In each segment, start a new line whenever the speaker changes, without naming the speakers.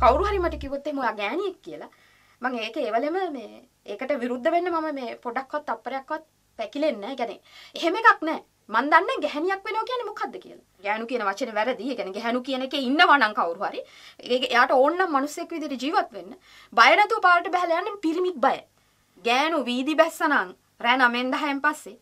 කවුරු හරි මට කිව්වොත් එහෙම ඔයා ගෑණියෙක් කියලා මම ඒක ඒවලෙම මේ ඒකට විරුද්ධ වෙන්න මම මේ පොඩක්වත් අප්පරයක්වත් පැකිලෙන්නේ නැහැ. يعني එහෙම එකක් නැහැ. මන් දන්නේ ගැහණියක් වෙනවා කියන්නේ මොකද්ද කියලා. ගෑනු කියන වචනේ වැරදි. ඒ කියන්නේ ගැහණු කියන එකේ ඉන්නවා නම් කවුරු හරි. ඒක එයාට ඕන නම් මිනිස්සෙක් විදිහට ජීවත් වෙන්න. බය නැතුව පාරට බහලා යන්න පිරිමිත් බය. ගෑනු වීදි බැස්සනම් රෑ 9න් 10න් පස්සේ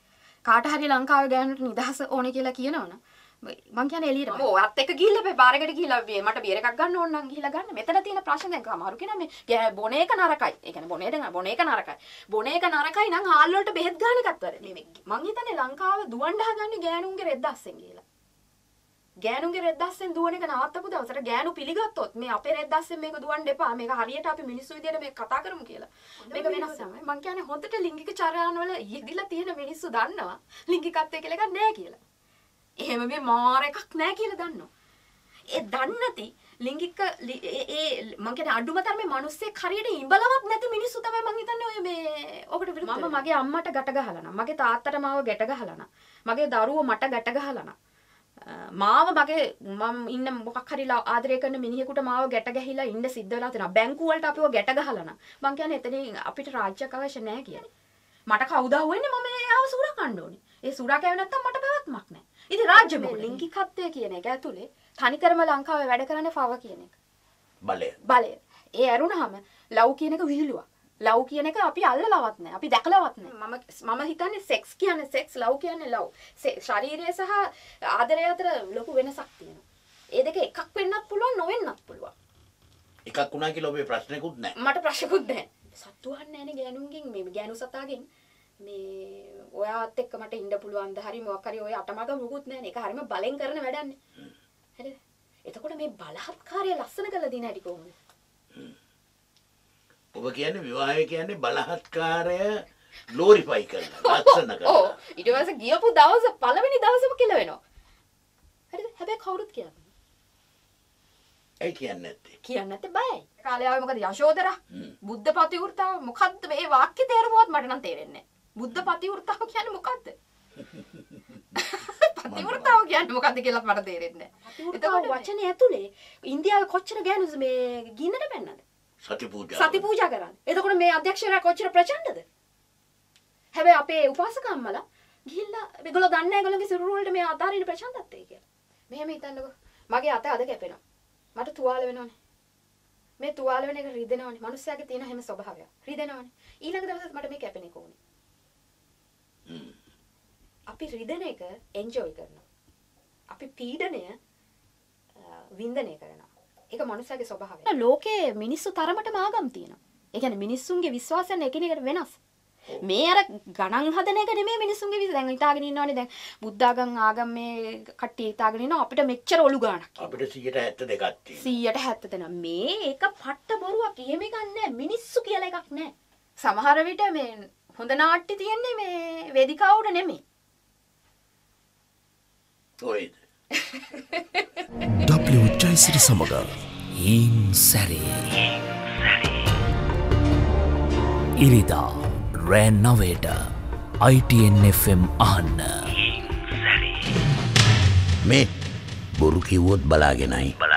කාට හරි ලංකාවේ ගෑනුට නිදහස ඕනේ කියලා කියනවනම් මං කියන්නේ එළියට ඔයත් එක්ක ගිහිල්ලා මේ බාරකට ගිහිල්ලා මේ මට බියර් එකක් ගන්න ඕන නම් ගිහිල්ලා ගන්න. මෙතන තියෙන ප්‍රශ්නේ දැන් කමාරු කියන මේ බොන එක නරකයි. ඒ කියන්නේ බොන එක බොන එක නරකයි. බොන එක නරකයි නම් හාල් වලට බෙහෙත් ගන්න එකත් වැරදි. මේ මං හිතන්නේ ලංකාව දුවන්න හදන්නේ ගෑනුන්ගේ රෙද්දස්සෙන් කියලා. ගෑනුන්ගේ රෙද්දස්සෙන් දුවන එක නවත්තපු දවසට ගෑනු පිළිගත්තොත් මේ අපේ රෙද්දස්සෙන් මේක දුවන්න එපා. මේක හරියට අපි මිනිස්සු විදියට මේක කතා කරමු කියලා. මේක වෙනස් තමයි. මං කියන්නේ හොඳට ලිංගික චර්යාවන් වල යෙදිලා තියෙන මිනිස්සු දන්නවා ලිංගිකත්වය කියලා එකක් නැහැ කියලා. එහෙම මේ මාර එකක් නෑ කියලා දන්නවා. ඒ දන්නති ලිංගික ඒ මං කියන්නේ අඩුම තරමේ මිනිස්සෙක් හරියට ඉඹලවත් නැති මිනිස්සු තමයි මං හිතන්නේ ඔය මේ ඔකට විරුද්ධ මම මගේ අම්මට ගැට ගහලා නම් මගේ තාත්තට මාව ගැට ගහලා නම් මගේ දරුවෝ මට ගැට ගහලා නම් මාව මගේ මම ඉන්න මොකක් හරි ආදරය කරන මිනිහෙකුට මාව ගැට ගැහිලා ඉන්න සිද්ධ වෙලා තියෙනවා බැංකුව වලට අපිව ගැට ගහලා නම් මං කියන්නේ එතනින් අපිට රාජ්‍යයක් අවශ්‍ය නැහැ කියන්නේ මට කවුද අහුවෙන්නේ මම එයාව සුරා කන්න ඕනේ ඒ සුරා කෑවේ නැත්තම් මට පැවැත්මක් නැහැ ඉතින් රාජ්‍ය මේ ලිංගිකත්වය කියන එක ඇතුලේ තනිකරම ලංකාවේ වැඩ කරන්නේ ෆව කියන එක.
බලය.
බලය. ඒ ඇරුණාම ලව් කියන එක විහිළුවක්. ලව් කියන එක අපි අල්ලලවත් නැහැ. අපි දැකලවත් නැහැ. මම මම හිතන්නේ සෙක්ස් කියන්නේ සෙක්ස් ලව් කියන්නේ ලව්. ශරීරය සහ ආදරය අතර ලොකු වෙනසක් තියෙනවා. ඒ දෙක එකක් වෙන්නත් පුළුවන් නොවෙන්නත් පුළුවන්.
එකක් වුණා කියලා ඔබේ ප්‍රශ්නකුත් නැහැ.
මට ප්‍රශ්නකුත් නැහැ. සත්තු අහන්නේ නැනේ ගෑනුන්ගෙන් මේ ගෑනු සතාගෙන් මේ ඔයාත් එක්ක මට ඉන්න පුළුවන්ද හරි මොකක් හරි ඔය අටමග මුකුත් නැහැ ඒක හරිම බලෙන් කරන වැඩන්නේ හරිද එතකොට මේ බලහත්කාරය ලස්සන කරලා දින හැටි කොහොමද
ඔබ කියන්නේ විවාහය කියන්නේ බලහත්කාරය ග්ලෝරිෆයි කරනවා ලස්සන කරනවා.
ඔව්. ඊට පස්සේ ගියපු දවස පළවෙනි දවසම කියලා වෙනවා. හරිද? හැබැයි කවුරුත් කියන්නේ
ඇයි කියන්නේ නැත්තේ?
කියන්නේ නැත්තේ බයයි. කාලේ ආවේ මොකද? යශෝදරා. බුද්ධ පතිවෘතාව මොකද්ද? මේ වාක්‍ය තේරුමවත් මට නම් තේරෙන්නේ නැහැ බුද්ධ පතිවෘතාව කියන්නේ මොකද්ද? පතිවෘතාව කියන්නේ මොකද්ද කියලා මට තේරෙන්නේ නැහැ. එතකොට වචනේ ඇතුලේ ඉන්දියාවේ කොච්චර ගෑනුද මේ ගින්නට පැන්නද?
සති පූජා.
සති පූජා කරන්නේ. එතකොට මේ අධ්‍යක්ෂකයා කොච්චර ප්‍රචණ්ඩද? හැබැයි අපේ උපාසකම්මලා ගිහිල්ලා මේගොල්ලෝ දන්නේ නැහැ ඒගොල්ලෝගේ සිරුරු වලට මේ අතාරින්න ප්‍රචණ්ඩත්වය කියලා. මෙහෙම හිතන්නකෝ. මගේ අත අද කැපෙනවා. මට තුවාල වෙනවනේ. මේ තුවාල වෙන එක රිදෙනවනේ. මිනිස්සයාගේ තියෙන හැම ස්වභාවයක්. රිදෙනවනේ. ඊළඟ දවසට මට මේ කැපෙන එක ඕනේ. අපි රිදෙන එක එන්ජොයි කරනවා. අපි පීඩනය වින්දනය කරනවා. ඒක මනුස්සයාගේ ස්වභාවය. ලෝකේ මිනිස්සු තරමටම ආගම් තියෙනවා. ඒ කියන්නේ මිනිස්සුන්ගේ විශ්වාසයන් එකිනෙකට වෙනස්. මේ අර ගණන් හදන එක නෙමෙයි මිනිස්සුන්ගේ විශ්වාස. දැන් හිතාගෙන ඉන්නවනේ දැන් බුද්ධාගම් ආගම් මේ කට්ටිය හිතාගෙන ඉන්නවා අපිට මෙච්චර ඔලු ගාණක්.
අපිට 172ක්
තියෙනවා. 170 දෙනා. මේ එක පට්ට බොරුවක්. එහෙම එකක් නෑ. මිනිස්සු කියලා එකක් නෑ. සමහර විට මේ හොඳ නාට්‍ය තියෙන්නේ මේ වේදිකාවට නෙමෙයි.
ඔයද
ජයසිරි සමඟ හීම් සැරේ. ඉරිදා රෑ නවයට ITNFM අහන්න.
මේ බොරු කිව්වොත් බලාගෙනයි. බලා